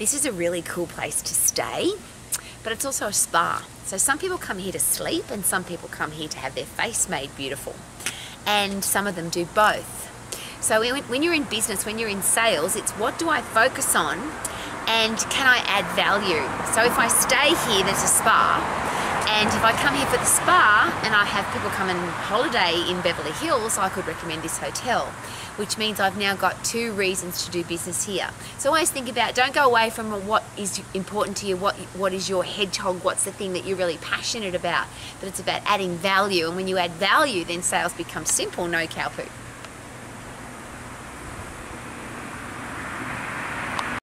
This is a really cool place to stay, but it's also a spa. So some people come here to sleep and some people come here to have their face made beautiful. And some of them do both. So when you're in business, when you're in sales, it's what do I focus on and can I add value? So if I stay here, there's a spa, and if I come here for the spa and I have people come and holiday in Beverly Hills, I could recommend this hotel, which means I've now got two reasons to do business here. So always think about, don't go away from what is important to you, what, what is your hedgehog, what's the thing that you're really passionate about, but it's about adding value. And when you add value, then sales become simple, no cow poo.